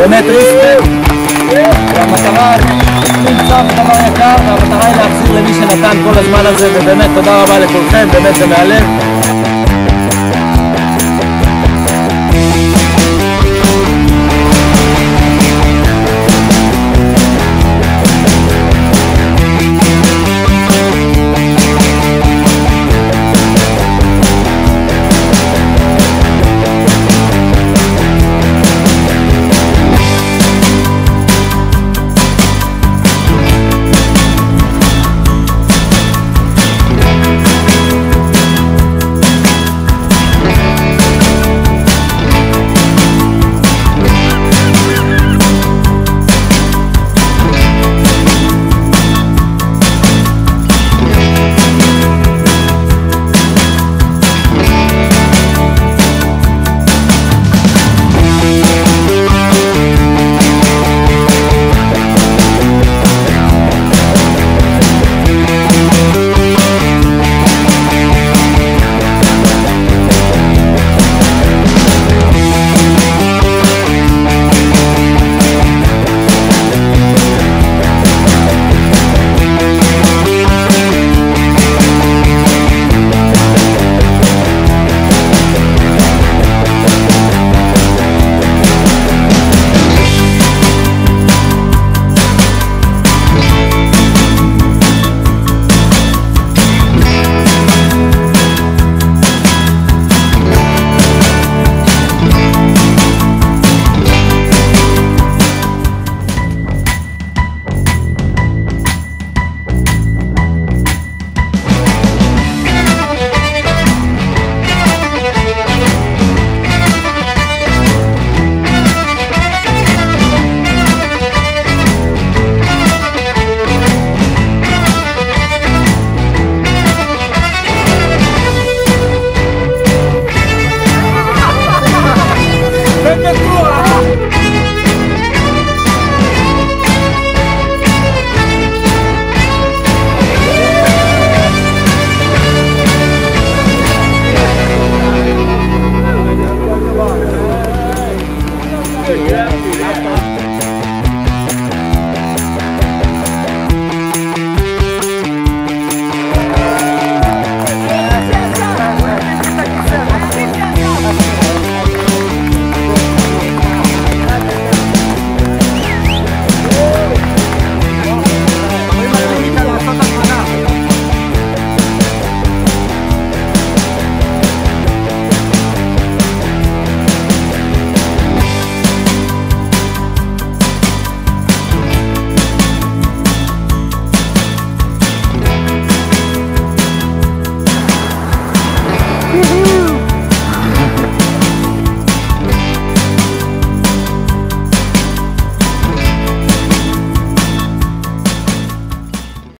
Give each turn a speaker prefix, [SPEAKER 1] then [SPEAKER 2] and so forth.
[SPEAKER 1] באמת ריספקט. והמטרה, נמצא בדבר יקר, והמטרה היא להחזיר למי שנתן כל הזמן הזה, ובאמת תודה רבה לכולכם, באמת זה מהלב.